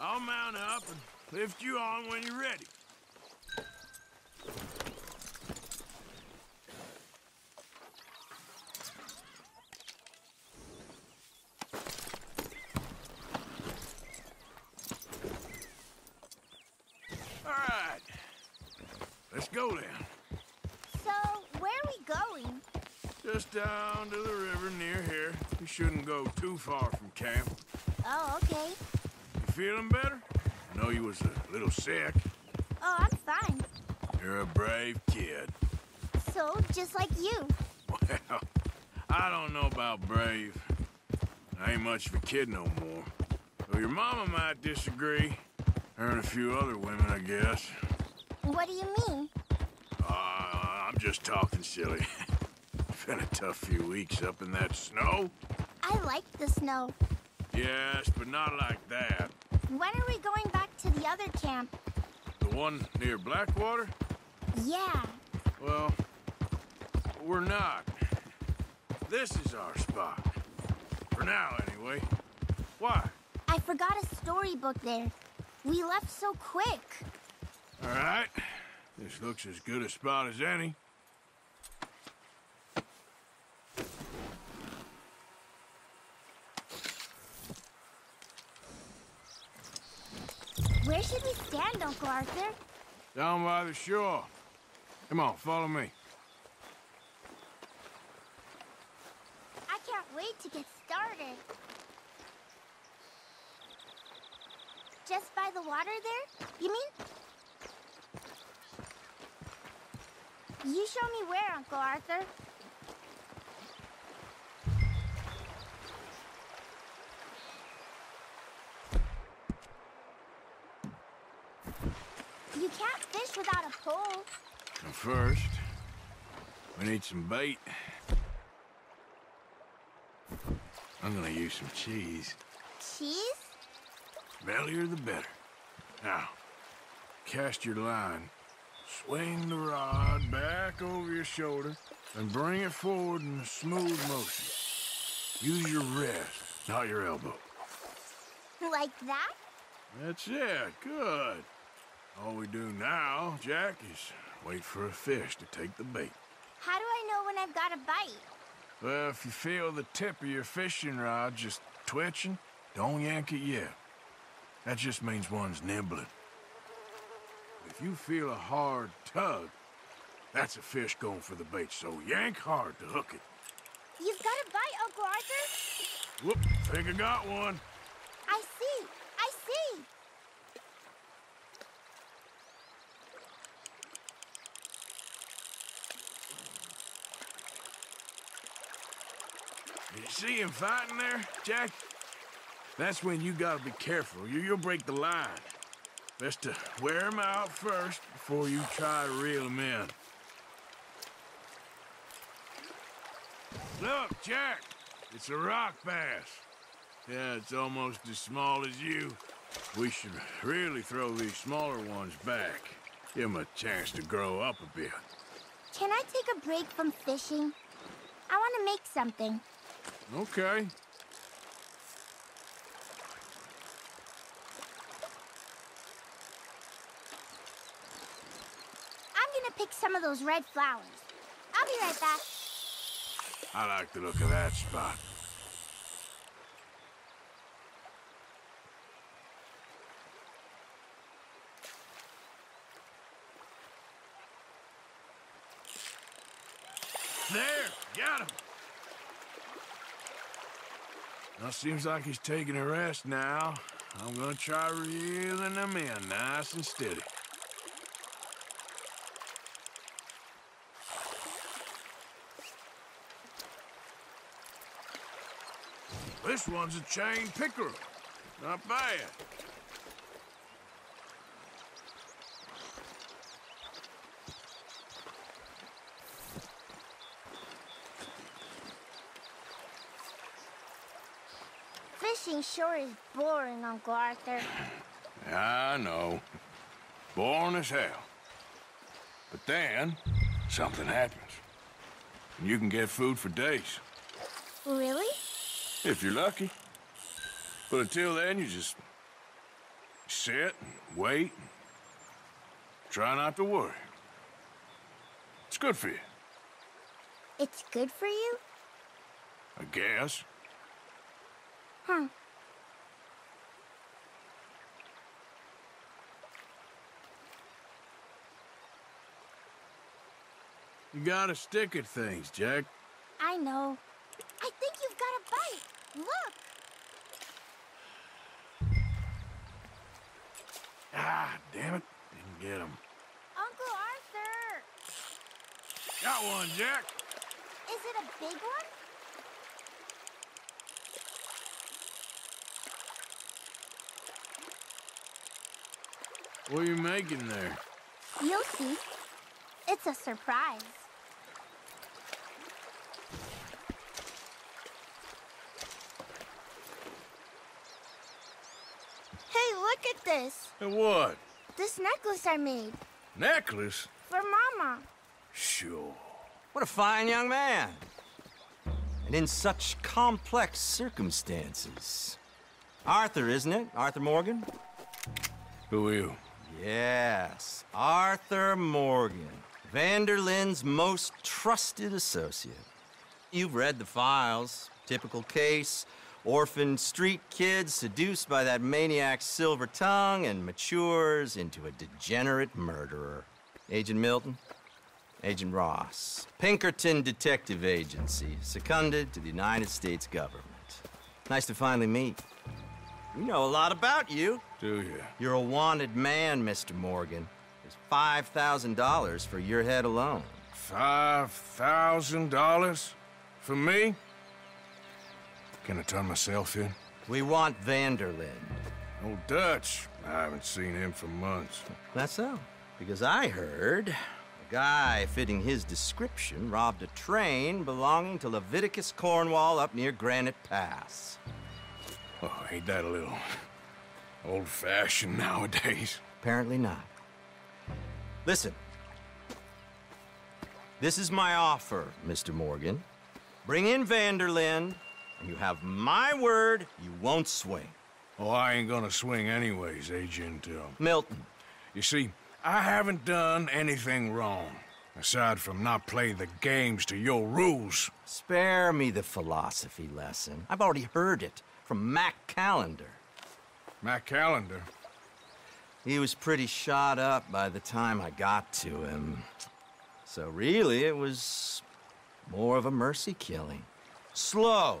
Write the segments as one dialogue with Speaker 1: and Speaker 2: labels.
Speaker 1: I'll mount up and lift you on when you're ready. All right. Let's go then.
Speaker 2: So, where are we going?
Speaker 1: Just down to the river near here. We shouldn't go too far from camp.
Speaker 2: Oh, okay.
Speaker 1: Feeling better? I know you was a little sick.
Speaker 2: Oh, I'm fine.
Speaker 1: You're a brave kid.
Speaker 2: So, just like you.
Speaker 1: Well, I don't know about brave. I ain't much of a kid no more. Though your mama might disagree. Her and a few other women, I guess.
Speaker 2: What do you mean?
Speaker 1: Uh, I'm just talking silly. It's been a tough few weeks up in that snow.
Speaker 2: I like the snow.
Speaker 1: Yes, but not like that.
Speaker 2: When are we going back to the other camp?
Speaker 1: The one near Blackwater?
Speaker 2: Yeah.
Speaker 1: Well, we're not. This is our spot. For now, anyway. Why?
Speaker 2: I forgot a storybook there. We left so quick.
Speaker 1: All right. This looks as good a spot as any.
Speaker 2: Should we stand, Uncle Arthur?
Speaker 1: Down by the shore. Come on, follow me.
Speaker 2: I can't wait to get started. Just by the water there? You mean? You show me where, Uncle Arthur.
Speaker 1: First, we need some bait. I'm gonna use some cheese.
Speaker 2: Cheese?
Speaker 1: Bellier the better. Now, cast your line. Swing the rod back over your shoulder and bring it forward in a smooth motion. Use your wrist, not your elbow.
Speaker 2: Like that?
Speaker 1: That's it. Good. All we do now, Jack, is wait for a fish to take the bait.
Speaker 2: How do I know when I've got a bite?
Speaker 1: Well, if you feel the tip of your fishing rod just twitching, don't yank it yet. That just means one's nibbling. If you feel a hard tug, that's a fish going for the bait, so yank hard to hook it.
Speaker 2: You've got a bite, Uncle Arthur?
Speaker 1: Whoop, think I got one.
Speaker 2: I see. I see.
Speaker 1: See him fighting there, Jack? That's when you gotta be careful. You, you'll break the line. Best to wear him out first before you try to reel him in. Look, Jack, It's a rock bass. Yeah, it's almost as small as you. We should really throw these smaller ones back. Give them a chance to grow up a bit.
Speaker 2: Can I take a break from fishing? I want to make something.
Speaker 1: Okay.
Speaker 2: I'm gonna pick some of those red flowers. I'll be right back.
Speaker 1: I like the look of that spot. There! Got him! Well, seems like he's taking a rest now. I'm gonna try reeling him in nice and steady. This one's a chain pickerel. Not bad.
Speaker 2: Fishing sure is boring, Uncle Arthur.
Speaker 1: I know. Boring as hell. But then, something happens. And you can get food for days,
Speaker 2: Really?
Speaker 1: if you're lucky. But until then, you just sit and wait and try not to worry. It's good for you,
Speaker 2: It's good for you?
Speaker 1: I guess.
Speaker 2: Huh.
Speaker 1: You gotta stick at things, Jack.
Speaker 2: I know. I think you've got a bite. Look.
Speaker 1: Ah, damn it. Didn't get him.
Speaker 2: Uncle Arthur.
Speaker 1: Got one, Jack.
Speaker 2: Is it a big one?
Speaker 1: What are you making there?
Speaker 2: You'll see. It's a surprise. Hey, look this.
Speaker 1: And what?
Speaker 2: This necklace I made
Speaker 1: Necklace?
Speaker 2: for Mama.
Speaker 1: Sure.
Speaker 3: What a fine young man. And in such complex circumstances. Arthur, isn't it? Arthur Morgan?
Speaker 1: Who are you?
Speaker 3: Yes, Arthur Morgan. Van der Linde's most trusted associate. You've read the files. Typical case. Orphaned street kid seduced by that maniac's silver tongue and matures into a degenerate murderer. Agent Milton? Agent Ross. Pinkerton Detective Agency, seconded to the United States government. Nice to finally meet. We know a lot about you.
Speaker 1: Do you?
Speaker 3: You're a wanted man, Mr. Morgan. There's $5,000 for your head alone.
Speaker 1: Five thousand dollars? For me? Can I turn myself in?
Speaker 3: We want Van der Linde.
Speaker 1: Old Dutch. I haven't seen him for months.
Speaker 3: That's so. Because I heard a guy fitting his description robbed a train belonging to Leviticus Cornwall up near Granite Pass.
Speaker 1: Oh, ain't that a little old-fashioned nowadays?
Speaker 3: Apparently not. Listen. This is my offer, Mr. Morgan. Bring in Van der Linde, and you have my word you won't swing.
Speaker 1: Oh, I ain't gonna swing anyways, Agent, uh,
Speaker 3: Milton,
Speaker 1: You see, I haven't done anything wrong, aside from not playing the games to your rules.
Speaker 3: Spare me the philosophy lesson. I've already heard it from Mac Callander.
Speaker 1: Mac Callander.
Speaker 3: He was pretty shot up by the time I got to him. So really, it was more of a mercy killing. Slow,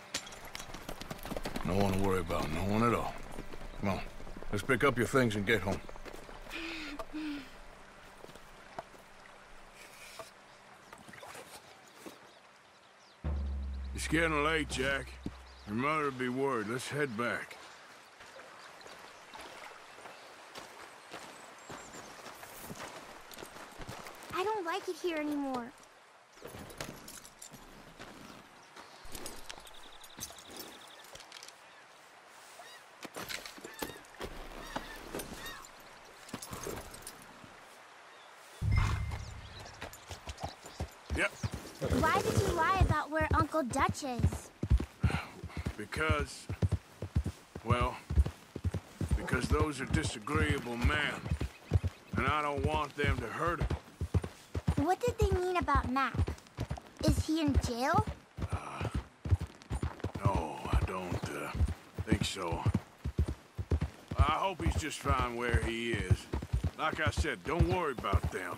Speaker 1: No one to worry about, no one at all. Come on, let's pick up your things and get home. It's getting late, Jack. Your mother'll be worried. Let's head back.
Speaker 2: I don't like it here anymore.
Speaker 1: Yep,
Speaker 2: Why did you lie about where Uncle Dutch is?
Speaker 1: because... Well, because those are disagreeable men. And I don't want them to hurt him.
Speaker 2: What did they mean about Mac? Is he in jail?
Speaker 1: No, I don't uh, think so. I hope he's just fine where he is. Like I said, don't worry about them.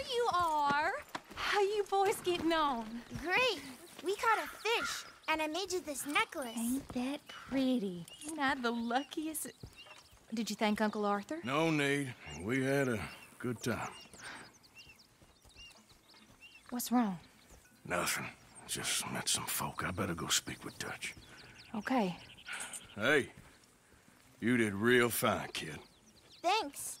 Speaker 4: you are. How you boys getting on?
Speaker 2: Great. We caught a fish, and I made you this necklace.
Speaker 4: Ain't that pretty? Ain't I the luckiest? Did you thank Uncle Arthur?
Speaker 1: No need. We had a good time.
Speaker 4: What's wrong?
Speaker 1: Nothing. Just met some folk. I better go speak with Dutch.
Speaker 4: Okay.
Speaker 1: Hey, you did real fine, kid.
Speaker 2: Thanks.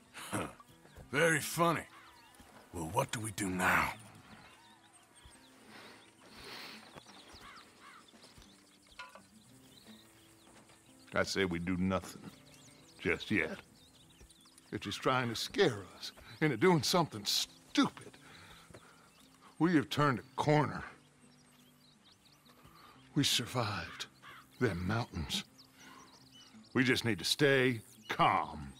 Speaker 1: Very funny. Well, what do we do now?
Speaker 5: I say we do nothing. Just yet. They're just trying to scare us into doing something stupid. We have turned a corner. We survived them mountains. We just need to stay calm.